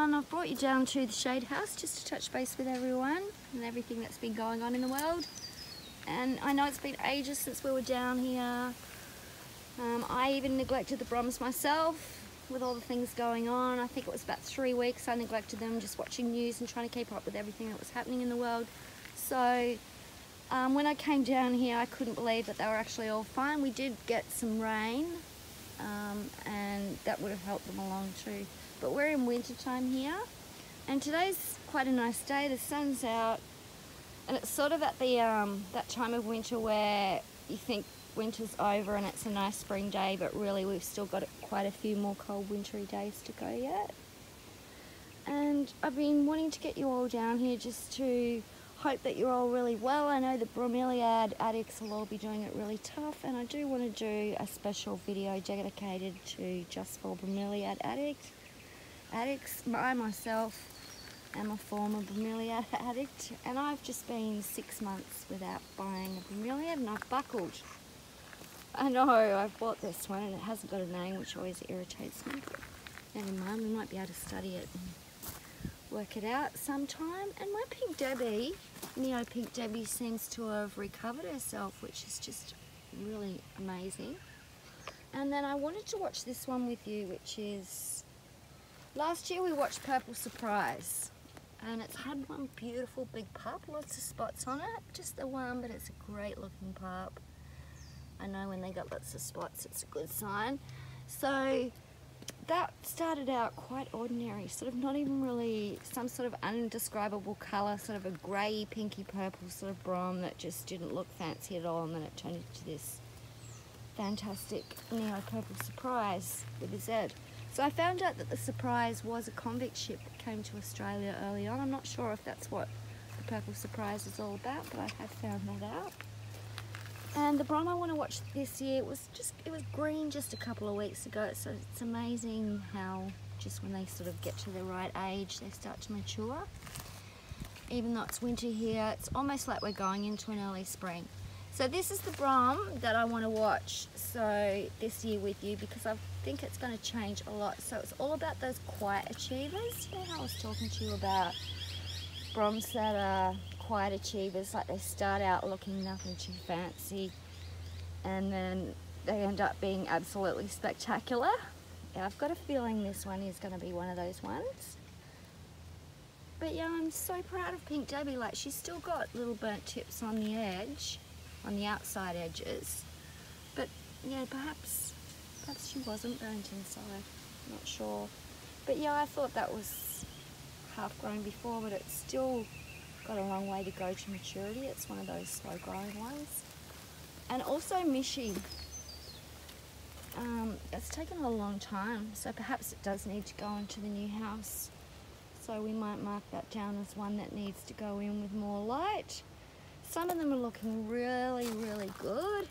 everyone. I've brought you down to the Shade House just to touch base with everyone and everything that's been going on in the world. And I know it's been ages since we were down here. Um, I even neglected the Broms myself with all the things going on. I think it was about three weeks I neglected them just watching news and trying to keep up with everything that was happening in the world. So um, when I came down here I couldn't believe that they were actually all fine. We did get some rain um, and that would have helped them along too. But we're in winter time here and today's quite a nice day. The sun's out and it's sort of at the um, that time of winter where you think winter's over and it's a nice spring day but really we've still got quite a few more cold wintry days to go yet. And I've been wanting to get you all down here just to hope that you're all really well. I know the bromeliad addicts will all be doing it really tough and I do want to do a special video dedicated to just for bromeliad addict, addicts. I myself am a former bromeliad addict and I've just been six months without buying a bromeliad and I've buckled. I know, I've bought this one and it hasn't got a name which always irritates me. Never mind, we might be able to study it and work it out sometime. And my Pink Debbie, Neo Pink Debbie seems to have recovered herself, which is just really amazing. And then I wanted to watch this one with you, which is, last year we watched Purple Surprise. And it's had one beautiful big pup, lots of spots on it. Just the one, but it's a great looking pup. I know when they got lots of spots, it's a good sign. So that started out quite ordinary, sort of not even really some sort of undescribable colour, sort of a grey, pinky purple sort of brom that just didn't look fancy at all and then it turned into this fantastic neo purple surprise with Z. So I found out that the surprise was a convict ship that came to Australia early on. I'm not sure if that's what the purple surprise is all about, but I have found that out. And the Brom I want to watch this year was just, it was green just a couple of weeks ago. So it's amazing how just when they sort of get to the right age, they start to mature. Even though it's winter here, it's almost like we're going into an early spring. So this is the Brom that I want to watch so this year with you because I think it's going to change a lot. So it's all about those quiet achievers. You know how I was talking to you about Broms that are quiet achievers, like they start out looking nothing too fancy and then they end up being absolutely spectacular. Yeah, I've got a feeling this one is going to be one of those ones. But yeah, I'm so proud of Pink Debbie. Like, she's still got little burnt tips on the edge, on the outside edges. But yeah, perhaps, perhaps she wasn't burnt inside. Not sure. But yeah, I thought that was half grown before, but it's still got a long way to go to maturity. It's one of those slow growing ones. And also Mishi. Um, it's taken a long time, so perhaps it does need to go into the new house. So we might mark that down as one that needs to go in with more light. Some of them are looking really, really good.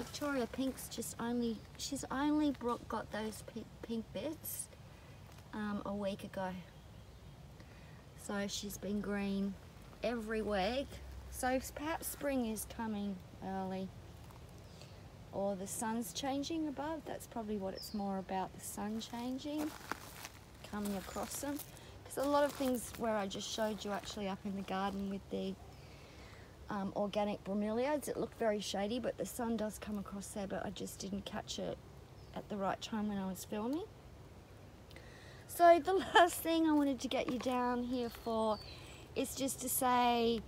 Victoria Pink's just only, she's only got those pink, pink bits um, a week ago. So she's been green every week. So perhaps spring is coming early. Or the sun's changing above. That's probably what it's more about, the sun changing, coming across them. Because a lot of things where I just showed you actually up in the garden with the um, organic bromeliads, it looked very shady, but the sun does come across there, but I just didn't catch it at the right time when I was filming. So the last thing I wanted to get you down here for is just to say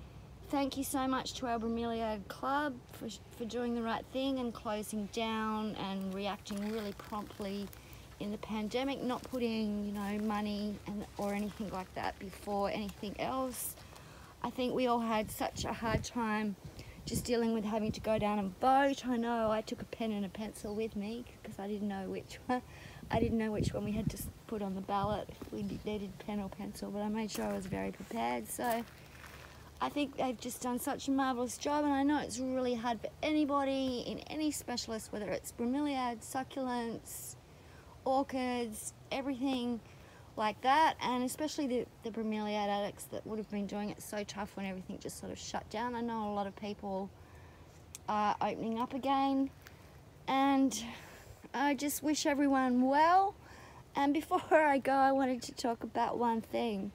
thank you so much to our Bromeliad Club for, for doing the right thing and closing down and reacting really promptly in the pandemic, not putting, you know, money and, or anything like that before anything else. I think we all had such a hard time just dealing with having to go down and vote. I know I took a pen and a pencil with me because I didn't know which one. I didn't know which one we had to put on the ballot if we needed pen or pencil, but I made sure I was very prepared. So I think they've just done such a marvellous job, and I know it's really hard for anybody in any specialist, whether it's bromeliads, succulents, orchids, everything like that, and especially the, the bromeliad addicts that would have been doing it so tough when everything just sort of shut down. I know a lot of people are opening up again, and I just wish everyone well And before I go, I wanted to talk about one thing.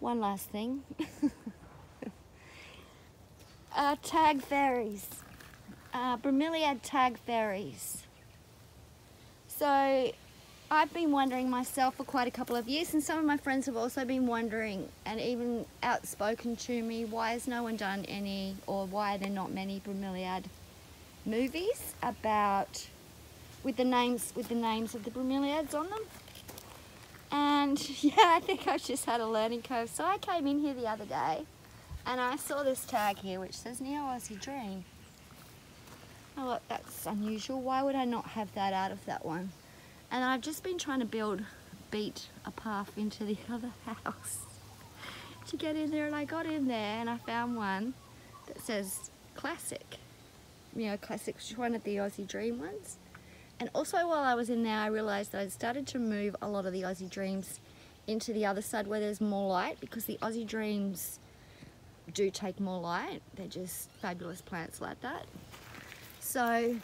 One last thing. uh, tag fairies. Uh, bromeliad tag fairies. So I've been wondering myself for quite a couple of years and some of my friends have also been wondering and even outspoken to me why has no one done any or why are there not many bromeliad movies about with the names with the names of the bromeliads on them? And yeah I think I've just had a learning curve. So I came in here the other day and I saw this tag here which says Neo Aussie Dream. Thought that's unusual. Why would I not have that out of that one and I've just been trying to build beat a path into the other house to get in there and I got in there and I found one that says classic you know classic which is one of the Aussie Dream ones and also while I was in there, I realized that I'd started to move a lot of the Aussie Dreams into the other side where there's more light because the Aussie Dreams do take more light. They're just fabulous plants like that. So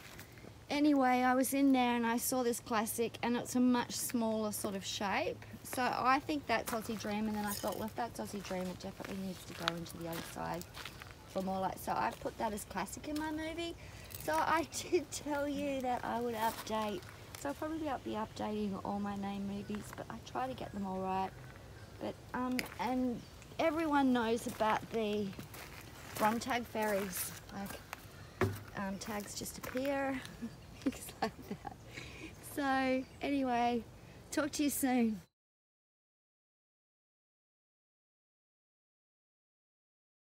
anyway, I was in there and I saw this classic and it's a much smaller sort of shape. So I think that's Aussie Dream and then I thought, well, if that's Aussie Dream, it definitely needs to go into the other side for more light. So I put that as classic in my movie. So I did tell you that I would update. So I'll probably be updating all my name movies, but I try to get them all right. But, um, and everyone knows about the Brom tag fairies. Like, um, tags just appear, things like that. So, anyway, talk to you soon.